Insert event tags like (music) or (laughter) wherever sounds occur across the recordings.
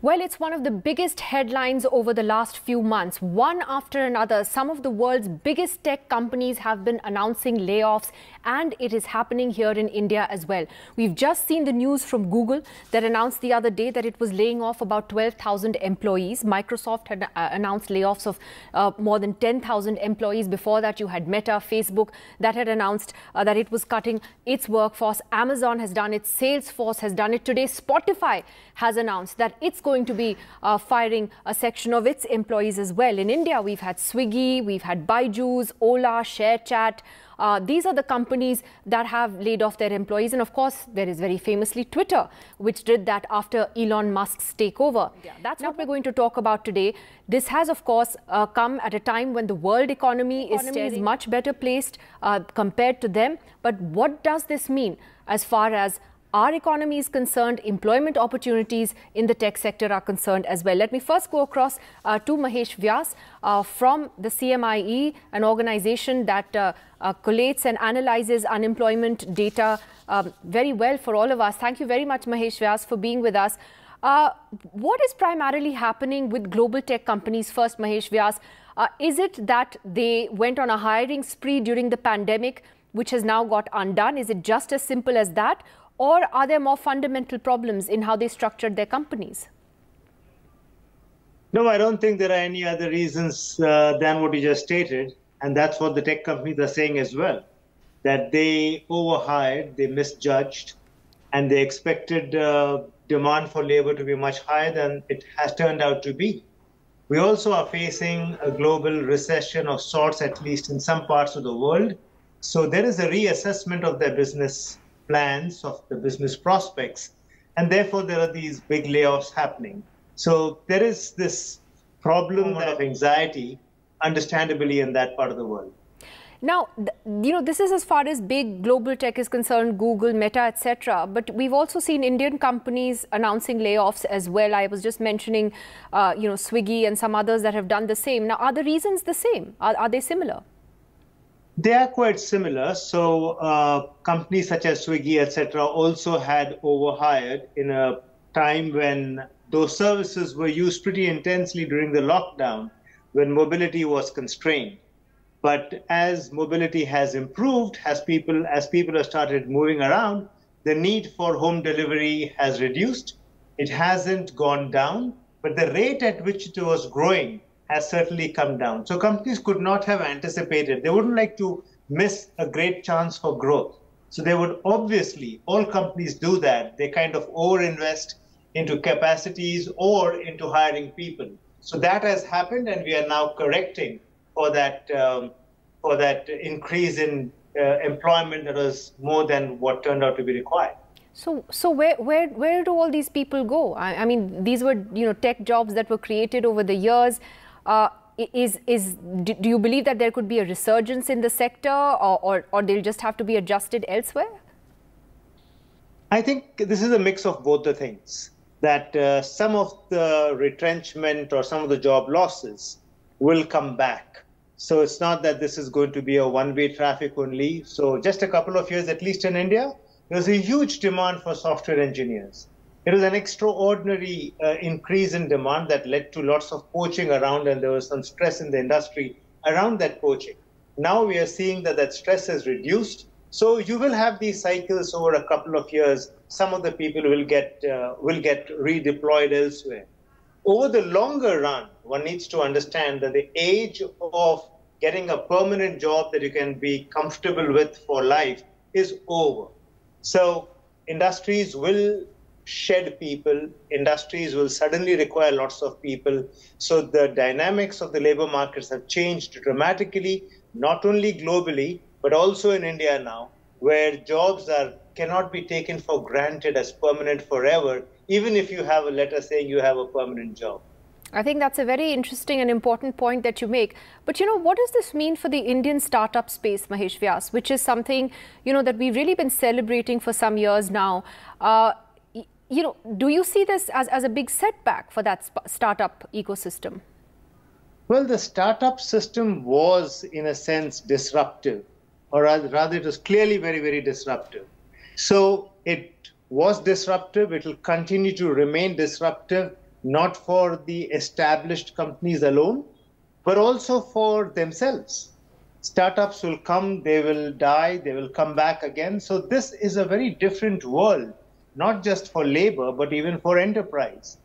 Well, it's one of the biggest headlines over the last few months. One after another, some of the world's biggest tech companies have been announcing layoffs, and it is happening here in India as well. We've just seen the news from Google that announced the other day that it was laying off about 12,000 employees. Microsoft had uh, announced layoffs of uh, more than 10,000 employees. Before that, you had Meta, Facebook, that had announced uh, that it was cutting its workforce. Amazon has done it, Salesforce has done it. Today, Spotify has announced that it's going to be uh, firing a section of its employees as well. In India, we've had Swiggy, we've had Byju's, Ola, ShareChat. Uh, these are the companies that have laid off their employees. And of course, there is very famously Twitter, which did that after Elon Musk's takeover. Yeah, that's now, what we're going to talk about today. This has, of course, uh, come at a time when the world economy, economy is, is much better placed uh, compared to them. But what does this mean as far as our economy is concerned, employment opportunities in the tech sector are concerned as well. Let me first go across uh, to Mahesh Vyas uh, from the CMIE, an organization that uh, uh, collates and analyzes unemployment data um, very well for all of us. Thank you very much, Mahesh Vyas, for being with us. Uh, what is primarily happening with global tech companies? First, Mahesh Vyas, uh, is it that they went on a hiring spree during the pandemic, which has now got undone? Is it just as simple as that? Or are there more fundamental problems in how they structured their companies? No, I don't think there are any other reasons uh, than what you just stated. And that's what the tech companies are saying as well that they overhired, they misjudged, and they expected uh, demand for labor to be much higher than it has turned out to be. We also are facing a global recession of sorts, at least in some parts of the world. So there is a reassessment of their business plans, of the business prospects, and therefore there are these big layoffs happening. So there is this problem of anxiety, understandably, in that part of the world. Now, you know, this is as far as big global tech is concerned, Google, Meta, etc. But we've also seen Indian companies announcing layoffs as well. I was just mentioning, uh, you know, Swiggy and some others that have done the same. Now, are the reasons the same? Are, are they similar? They are quite similar. So uh, companies such as Swiggy, etc., also had overhired in a time when those services were used pretty intensely during the lockdown, when mobility was constrained. But as mobility has improved, as people as people have started moving around, the need for home delivery has reduced. It hasn't gone down, but the rate at which it was growing has certainly come down. So companies could not have anticipated. They wouldn't like to miss a great chance for growth. So they would obviously, all companies do that. They kind of overinvest into capacities or into hiring people. So that has happened, and we are now correcting for that um, for that increase in uh, employment that was more than what turned out to be required. So, so where, where, where do all these people go? I, I mean, these were, you know, tech jobs that were created over the years. Uh, is, is, do you believe that there could be a resurgence in the sector or, or, or they'll just have to be adjusted elsewhere? I think this is a mix of both the things. That uh, some of the retrenchment or some of the job losses will come back. So it's not that this is going to be a one way traffic only. So, just a couple of years, at least in India, there's a huge demand for software engineers. It was an extraordinary uh, increase in demand that led to lots of poaching around, and there was some stress in the industry around that poaching. Now we are seeing that that stress has reduced. So you will have these cycles over a couple of years. Some of the people will get uh, will get redeployed elsewhere. Over the longer run, one needs to understand that the age of getting a permanent job that you can be comfortable with for life is over. So industries will shed people, industries will suddenly require lots of people. So the dynamics of the labor markets have changed dramatically, not only globally, but also in India now, where jobs are cannot be taken for granted as permanent forever, even if you have a letter saying you have a permanent job. I think that's a very interesting and important point that you make. But you know, what does this mean for the Indian startup space, Mahesh Vyas, which is something you know that we've really been celebrating for some years now? Uh, you know, do you see this as, as a big setback for that startup ecosystem? Well, the startup system was, in a sense, disruptive, or rather, it was clearly very, very disruptive. So it was disruptive, it will continue to remain disruptive not for the established companies alone, but also for themselves. Startups will come, they will die, they will come back again. So, this is a very different world, not just for labor, but even for enterprise.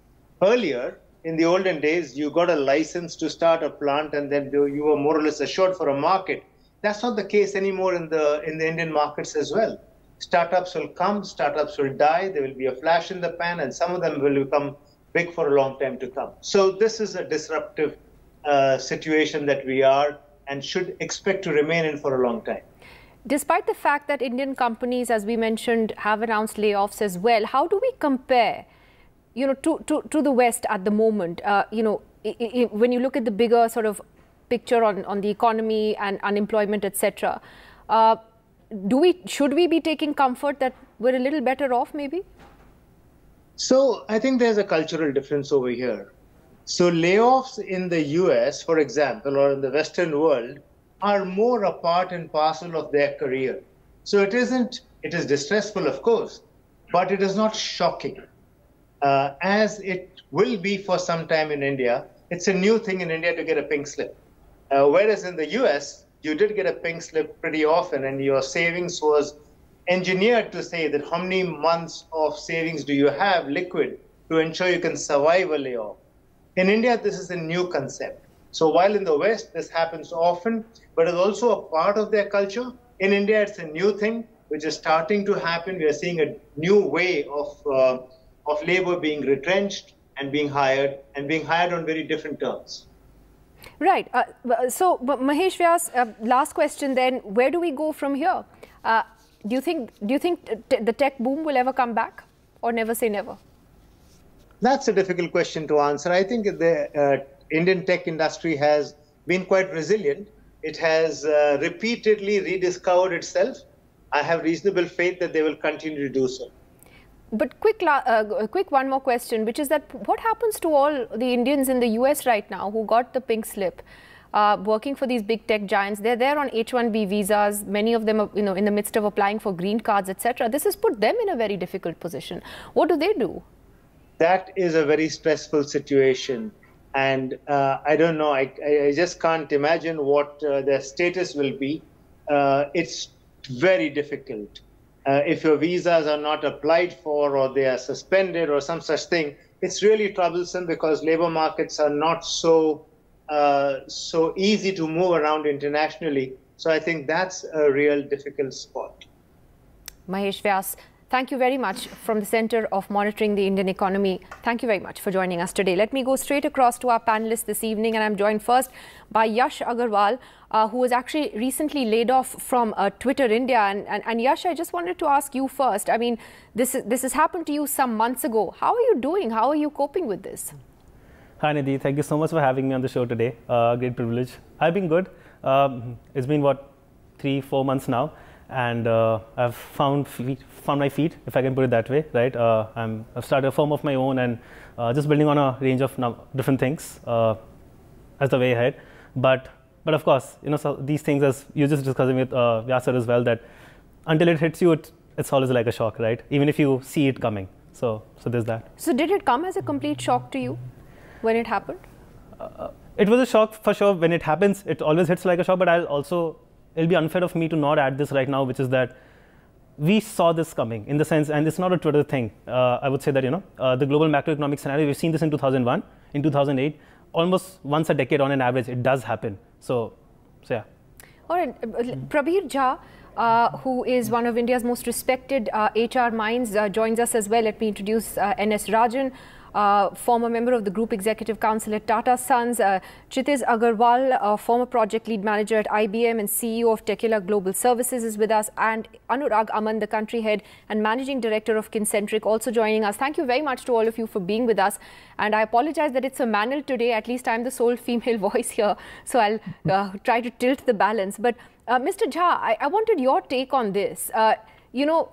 Earlier, in the olden days, you got a license to start a plant and then you were more or less assured for a market. That's not the case anymore in the, in the Indian markets as well. Startups will come, startups will die, there will be a flash in the pan, and some of them will become big for a long time to come. So, this is a disruptive uh, situation that we are and should expect to remain in for a long time. Despite the fact that Indian companies, as we mentioned, have announced layoffs as well, how do we compare, you know, to, to, to the West at the moment? Uh, you know, when you look at the bigger sort of picture on, on the economy and unemployment, etc., uh, do we should we be taking comfort that we're a little better off, maybe? So I think there's a cultural difference over here. So layoffs in the US, for example, or in the Western world, are more a part and parcel of their career. So it isn't, it is distressful, of course, but it is not shocking. Uh, as it will be for some time in India, it's a new thing in India to get a pink slip. Uh, whereas in the US, you did get a pink slip pretty often, and your savings was engineered to say that how many months of savings do you have liquid to ensure you can survive a layoff. In India, this is a new concept. So while in the West, this happens often, but it's also a part of their culture, in India, it's a new thing which is starting to happen. We are seeing a new way of, uh, of labor being retrenched and being hired and being hired on very different terms. Right. Uh, so, Mahesh Vyas, uh, last question then. Where do we go from here? Uh, do you think do you think the tech boom will ever come back, or never say never? That's a difficult question to answer. I think the uh, Indian tech industry has been quite resilient. It has uh, repeatedly rediscovered itself. I have reasonable faith that they will continue to do so. But quick, uh, quick one more question, which is that what happens to all the Indians in the US right now who got the pink slip? Uh, working for these big tech giants. They're there on H-1B visas. Many of them are, you know, in the midst of applying for green cards, etc. This has put them in a very difficult position. What do they do? that is a very stressful situation. And uh, I don't know, I, I just can't imagine what uh, their status will be. Uh, it's very difficult. Uh, if your visas are not applied for or they are suspended or some such thing, it's really troublesome because labor markets are not so uh, so easy to move around internationally. So I think that's a real difficult spot. Mahesh Vyas, Thank you very much from the Center of Monitoring the Indian Economy. Thank you very much for joining us today. Let me go straight across to our panelists this evening, and I'm joined first by Yash Agarwal, uh, who was actually recently laid off from uh, Twitter India. And, and, and, Yash, I just wanted to ask you first. I mean, this, this has happened to you some months ago. How are you doing? How are you coping with this? Hi, Nidhi. Thank you so much for having me on the show today. Uh, great privilege. I've been good. Um, it's been, what, three, four months now and uh, I've found found my feet, if I can put it that way, right? Uh, I'm, I've started a firm of my own and uh, just building on a range of different things uh, as the way ahead. But but of course, you know, so these things as you're just discussing with uh, Vyasar as well, that until it hits you, it, it's always like a shock, right? Even if you see it coming. So so there's that. So did it come as a complete shock to you when it happened? Uh, it was a shock for sure. When it happens, it always hits like a shock. But I'll also it'll be unfair of me to not add this right now, which is that we saw this coming in the sense, and it's not a Twitter thing. Uh, I would say that you know uh, the global macroeconomic scenario. We've seen this in 2001, in 2008, almost once a decade on an average. It does happen. So, so yeah. All right, uh, Prabir Jha. Uh, who is one of India's most respected uh, HR minds, uh, joins us as well. Let me introduce N.S. Rajan, uh, former member of the Group Executive Council at Tata Sons, uh, Chitiz Agarwal, former project lead manager at IBM and CEO of Techila Global Services is with us, and Anurag Aman, the country head and managing director of Kincentric, also joining us. Thank you very much to all of you for being with us. And I apologize that it's a manel today. At least I'm the sole female (laughs) voice here, so I'll uh, try to tilt the balance. But uh, Mr. Jha, I, I, wanted your take on this. Uh, you know,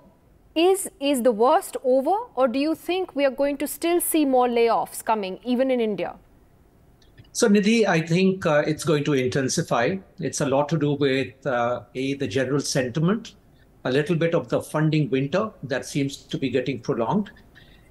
is, is the worst over or do you think we are going to still see more layoffs coming even in India? So Nidhi, I think uh, it's going to intensify. It's a lot to do with uh, a the general sentiment, a little bit of the funding winter that seems to be getting prolonged,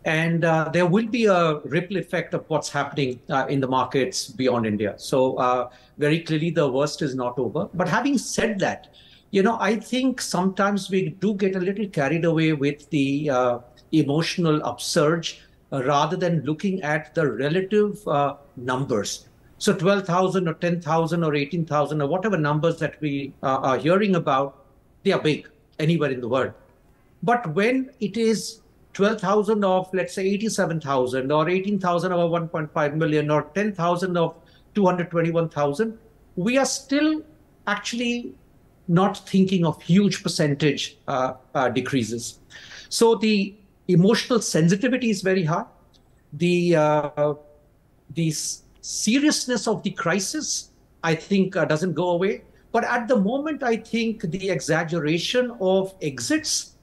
and uh, there will be a ripple effect of what's happening uh, in the markets beyond India. So uh, very clearly, the worst is not over. But having said that, you know, I think sometimes we do get a little carried away with the uh, emotional upsurge uh, rather than looking at the relative uh, numbers. So 12,000 or 10,000 or 18,000 or whatever numbers that we are hearing about, they are big anywhere in the world. But when it is 12,000 of, let's say, 87,000 or 18,000 of 1.5 million or 10,000 of 221,000, we are still actually not thinking of huge percentage uh, uh, decreases. So the emotional sensitivity is very high. The, uh, the seriousness of the crisis, I think, uh, doesn't go away. But at the moment, I think the exaggeration of exits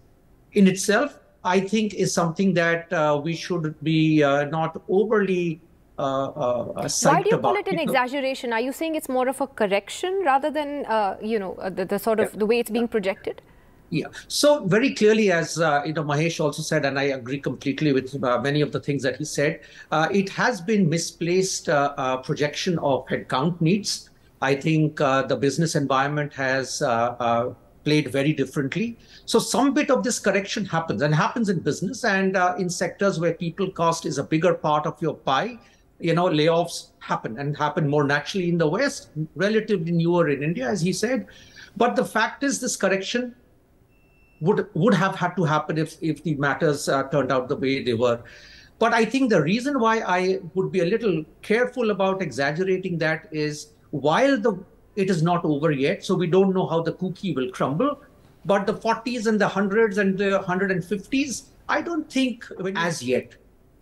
in itself I think is something that uh, we should be uh, not overly Why do you call it an exaggeration? Are you saying it's more of a correction rather than, uh, you know, uh, the, the, sort of yeah. the way it's being projected? Yeah. So very clearly, as uh, you know, Mahesh also said, and I agree completely with uh, many of the things that he said. Uh, it has been misplaced projection of headcount needs. I think the business environment has played very differently. So some bit of this correction happens and happens in business and uh, in sectors where people cost is a bigger part of your pie. You know, layoffs happen and happen more naturally in the West, relatively newer in India, as he said. But the fact is, this correction would would have had to happen if if the matters uh, turned out the way they were. But I think the reason why I would be a little careful about exaggerating that is while the it is not over yet, so we don't know how the cookie will crumble. But the 40s and the 100s and the 150s, I don't think as yet.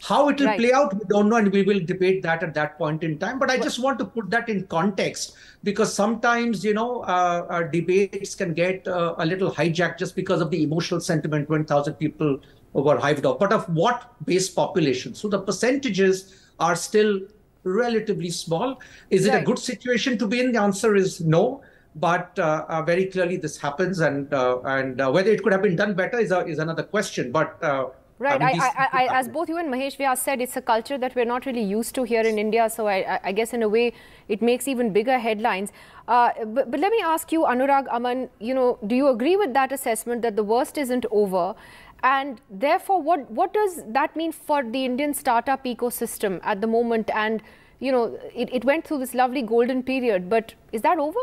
How it will right. play out, we don't know, and we will debate that at that point in time. But I just want to put that in context because sometimes, you know, uh, uh, debates can get uh, a little hijacked just because of the emotional sentiment. 20,000 people were hived off, but of what base population? So the percentages are still relatively small. Is right. it a good situation to be in? The answer is no but uh, uh, very clearly this happens, and uh, and uh, whether it could have been done better is a, is another question. But uh, Right. I, mean, I, I, I, as (laughs) both you and Mahesh Vyas said, it's a culture that we're not really used to here in India. So I, guess in a way, it makes even bigger headlines. Uh, but, but let me ask you, Anurag Aman, you know, do you agree with that assessment that the worst isn't over? And therefore, what, what does that mean for the Indian startup ecosystem at the moment? And, you know, it, it went through this lovely golden period, but is that over?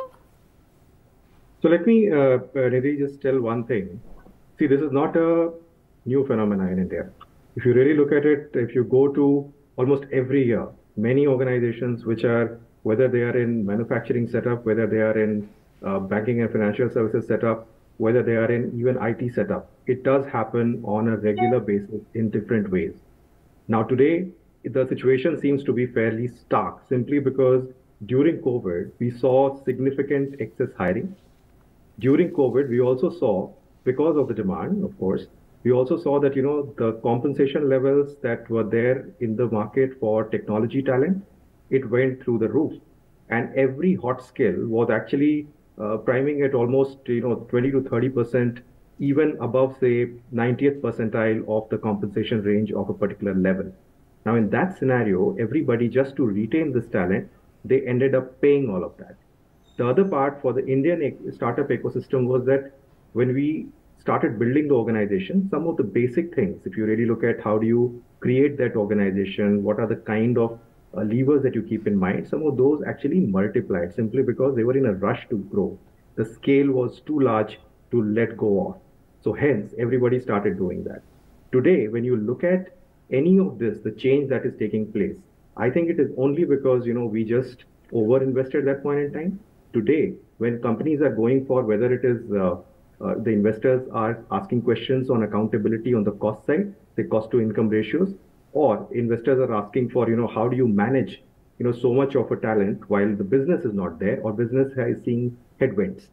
So let me, uh, Nidhi, just tell one thing. See, this is not a new phenomena in India. If you really look at it, if you go to almost every year, many organizations which are, whether they are in manufacturing setup, whether they are in uh, banking and financial services setup, whether they are in even IT setup, it does happen on a regular basis in different ways. Now, today, the situation seems to be fairly stark simply because during COVID, we saw significant excess hiring during COVID, we also saw, because of the demand, of course, we also saw that, you know, the compensation levels that were there in the market for technology talent, it went through the roof. And every hot skill was actually uh, priming at almost, you know, 20 to 30%, even above, say, 90th percentile of the compensation range of a particular level. Now, in that scenario, everybody, just to retain this talent, they ended up paying all of that. The other part for the Indian startup ecosystem was that when we started building the organization, some of the basic things, if you really look at how do you create that organization, what are the kind of uh, levers that you keep in mind, some of those actually multiplied simply because they were in a rush to grow. The scale was too large to let go of. So hence, everybody started doing that. Today, when you look at any of this, the change that is taking place, I think it is only because, you know, we just over-invested at that point in time today, when companies are going for whether it is uh, uh, the investors are asking questions on accountability on the cost side, the cost to income ratios, or investors are asking for, you know, how do you manage, you know, so much of a talent while the business is not there or business is seeing headwinds.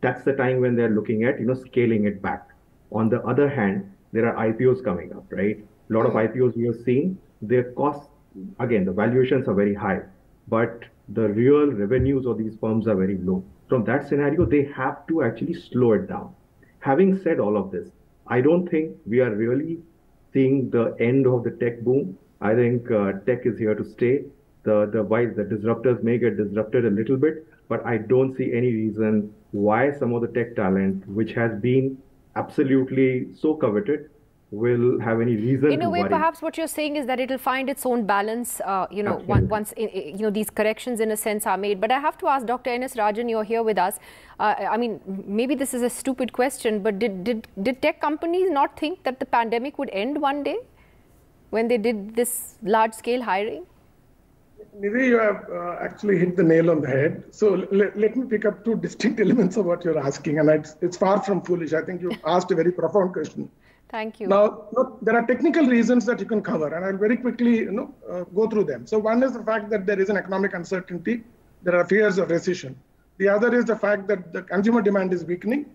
That's the time when they're looking at, you know, scaling it back. On the other hand, there are IPOs coming up, right? A lot of IPOs we have seen, their costs, again, the valuations are very high, but the real revenues of these firms are very low. From that scenario, they have to actually slow it down. Having said all of this, I don't think we are really seeing the end of the tech boom. I think uh, tech is here to stay. The the why the disruptors may get disrupted a little bit, but I don't see any reason why some of the tech talent, which has been absolutely so coveted, will have any reason in a way worry. perhaps what you're saying is that it'll find its own balance uh, you know Absolutely. once you know these corrections in a sense are made but i have to ask dr ns rajan you're here with us uh, i mean maybe this is a stupid question but did, did did tech companies not think that the pandemic would end one day when they did this large scale hiring Nidhi, you have uh, actually hit the nail on the head. So let, let me pick up two distinct (laughs) elements of what you're asking, and it's, it's far from foolish. I think you (laughs) asked a very profound question. Thank you Now, there are technical reasons that you can cover, and I'll very quickly, you know, uh, go through them. So one is the fact that there is an economic uncertainty. There are fears of recession. The other is the fact that the consumer demand is weakening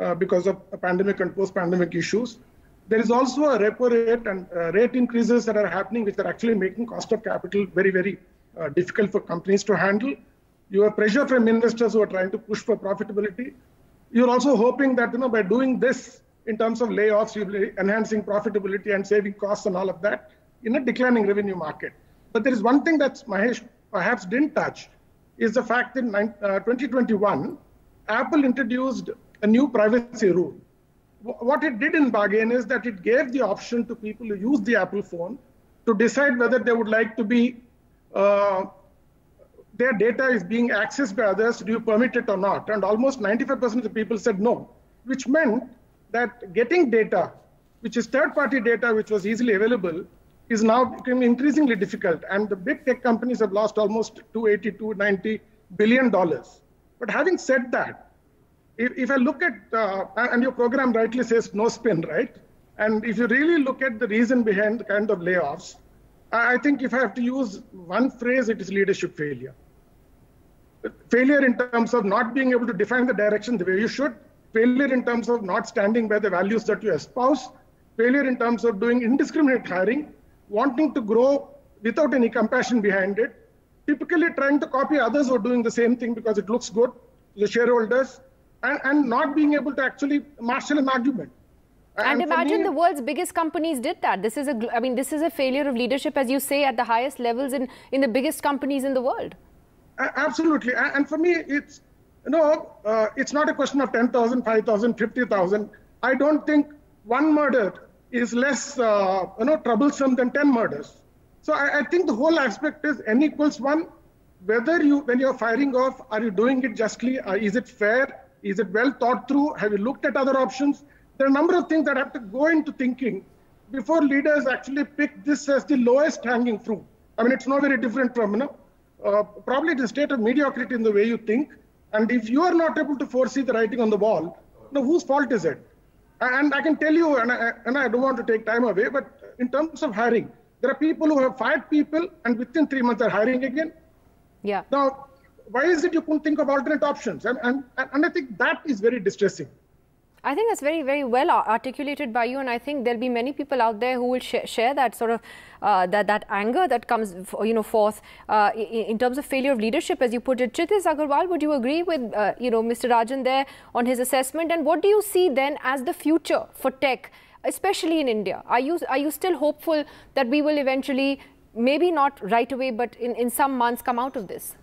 uh, because of pandemic and post-pandemic issues. There is also a repo rate and uh, rate increases that are happening, which are actually making cost of capital very, very uh, difficult for companies to handle. You have pressure from investors who are trying to push for profitability. You're also hoping that you know by doing this in terms of layoffs, you'll enhancing profitability and saving costs and all of that in a declining revenue market. But there is one thing that Mahesh perhaps didn't touch is the fact that in uh, 2021, Apple introduced a new privacy rule. What it did in bargain is that it gave the option to people who use the Apple phone to decide whether they would like to be uh, their data is being accessed by others, do you permit it or not? And almost 95% of the people said no, which meant that getting data, which is third party data, which was easily available, is now becoming increasingly difficult. And the big tech companies have lost almost 280, 290 billion dollars. But having said that, if, if I look at, uh, and your program rightly says no spin, right? And if you really look at the reason behind the kind of layoffs, I think if I have to use one phrase, it is leadership failure. Failure in terms of not being able to define the direction the way you should, failure in terms of not standing by the values that you espouse, failure in terms of doing indiscriminate hiring, wanting to grow without any compassion behind it, typically trying to copy others who are doing the same thing because it looks good to the shareholders, and, and not being able to actually marshal an argument. and for imagine me- the world's biggest companies did that this is a, I mean this is a failure of leadership as you say at the highest levels in in the biggest companies in the world Absolutely. And for me, it's, know, uh, it's not a question of 10,000, 5,000, 50,000. I don't think one murder is less, uh, you know, troublesome than 10 murders. So I, I think the whole aspect is n equals one. Whether you, when you're firing off, are you doing it justly? Uh, is it fair? Is it well thought through? Have you looked at other options? There are a number of things that have to go into thinking before leaders actually pick this as the lowest hanging fruit. I mean, it's not very different from, you know, uh, probably the state of mediocrity in the way you think. And if you are not able to foresee the writing on the wall, now whose fault is it? And I can tell you, and I, and I don't want to take time away, but in terms of hiring, there are people who have fired people and within three months are hiring again. yeah Now, why is it you couldn't think of alternate options? And, and, and I think that is very distressing. I think that's very, very well articulated by you, and I think there'll be many people out there who will sh- share that sort of uh, that that anger that comes, you know, forth uh, in, terms of failure of leadership, as you put it. Chitiz Agarwal, would you agree with uh, you know Mr. Rajan there on his assessment? And what do you see then as the future for tech, especially in India? Are you are you still hopeful that we will eventually, maybe not right away, but in, in some months, come out of this?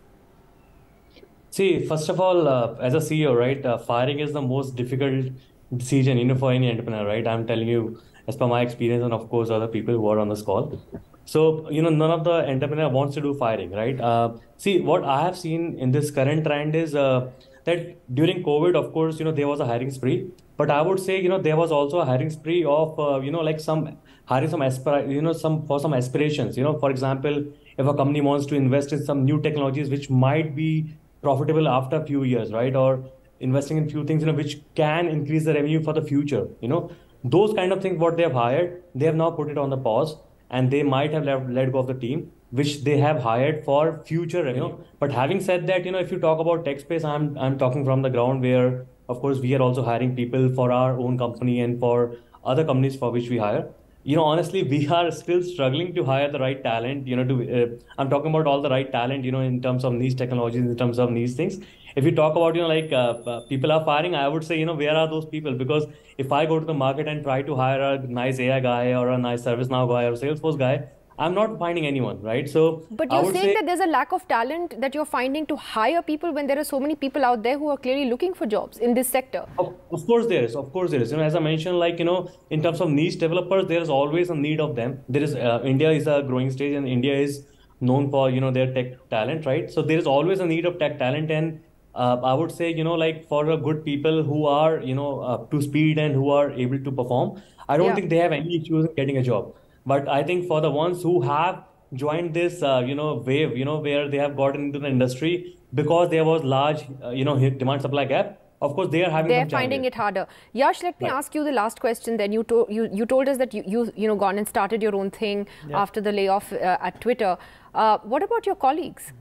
See, first of all, uh, as a CEO, right, uh, firing is the most difficult decision, you know, for any entrepreneur, right? I'm telling you, as per my experience, and of course, other people who are on this call. So, you know, none of the entrepreneur wants to do firing, right? Uh, see, what I have seen in this current trend is uh, that during COVID, of course, you know, there was a hiring spree, but I would say, you know, there was also a hiring spree of, uh, you know, like some hiring some aspir, you know, some for some aspirations. You know, for example, if a company wants to invest in some new technologies which might be profitable after a few years, right? Or investing in few things, you know, which can increase the revenue for the future. You know, those kind of things. What they have hired, they have now put it on the pause, and they might have let, let go of the team, which they have hired for future revenue. But having said that, you know, if you talk about tech space, I'm I'm talking from the ground where, of course, we are also hiring people for our own company and for other companies for which we hire. You know, honestly, we are still struggling to hire the right talent. You know, to uh, I'm talking about all the right talent. You know, in terms of these technologies, in terms of these things. If you talk about, you know, like uh, uh, people are firing, I would say, you know, where are those people? Because if I go to the market and try to hire a nice AI guy or a nice ServiceNow guy or Salesforce guy, I'm not finding anyone, right? So, but you're saying say, that there's a lack of talent that you're finding to hire people when there are so many people out there who are clearly looking for jobs in this sector. Of, of course, there is. Of course, there is. You know, as I mentioned, like you know, in terms of niche developers, there is always a need of them. There is uh, India is a growing stage, and India is known for you know their tech talent, right? So there is always a need of tech talent, and uh, I would say you know like for a good people who are you know up to speed and who are able to perform, I don't yeah. think they have any issues in getting a job. But I think for the ones who have joined this, uh, you know, wave, you know, where they have gotten into the industry because there was large, uh, you know, demand supply gap. Of course, they are having. They're finding it harder. Yash, let me right. ask you the last question. Then you told you you told us that you you you know gone and started your own thing yeah. after the layoff uh, at Twitter. Uh, what about your colleagues?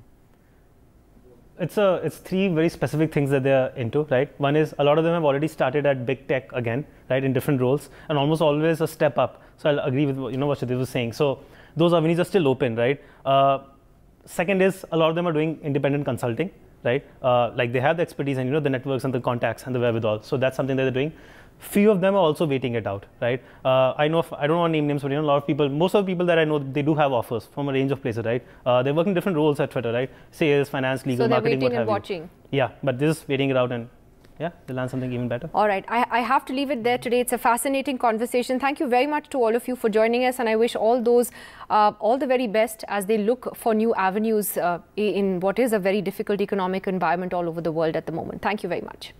it's a it's three very specific things that they're into, right? One is a lot of them have already started at big tech again, right, in different roles, and almost always a step up. So I'll agree with you know what Shadid was saying. So those avenues are still open, right? Uh, second is a lot of them are doing independent consulting, right? Uh, like they have the expertise and you know the networks and the contacts and the wherewithal. So that's something that they're doing few of them are also waiting it out, right? Uh, I know, if, I don't want to name names, but you know, a lot of people, most of the people that I know, they do have offers from a range of places, right? Uh, they're working different roles at Twitter, right? Sales, finance, legal, so marketing, what have watching. you. Yeah, but this is waiting it out and yeah, they'll learn something even better. All right. I, I have to leave it there today. It's a fascinating conversation. Thank you very much to all of you for joining us. And I wish all those uh, all the very best as they look for new avenues uh, in what is a very difficult economic environment all over the world at the moment. Thank you very much.